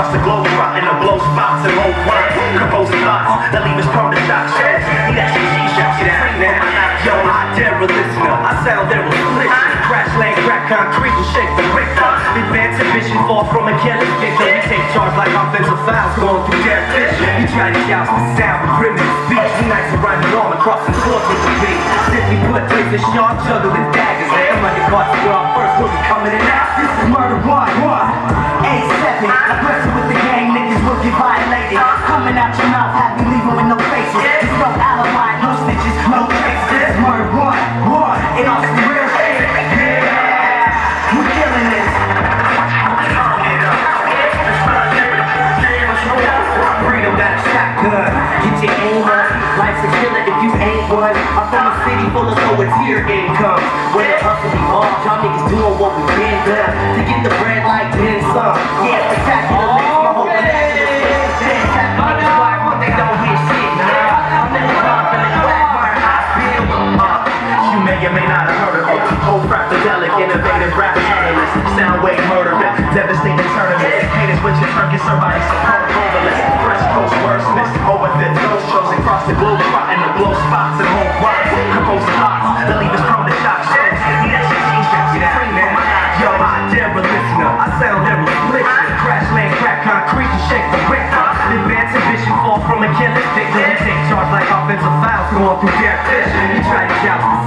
across the globe, plotting to blow spots and whole work, composing thoughts that leave us prone to shock shit. Need that shit, she shot shit free now. Yo, I dare a listener. I sound derelict. Crash land, crack concrete and shake the Richter. Advance ambition, fall from a careless victim. We take charge like offensive fouls, going through their fish. We try to shout the sound with primitive speech. Nights are riding all across the floor with the beat. Simply put, blazing sharp, juggling daggers. I'm like a cards, we're first, we'll be coming in out. This is murder, why, why? City full of tier income. Where the hustle be hard. Y'all niggas doing what we been done. To get the bread like then some. Yeah, spectacular. Makes my whole vernacular switch. Then tap on the block, but they don't hear shit. I'm in the car, feeling quagmire. I feel uh, You may or may not have heard of it. Old innovative rap analyst. Sound wave murderous, devastating tournament. Haters with your turkey, somebody support overlist. Fresh wordsmith, going through vision. We try to joust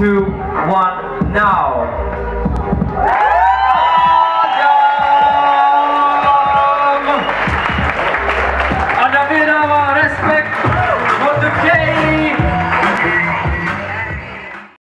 two, one, now.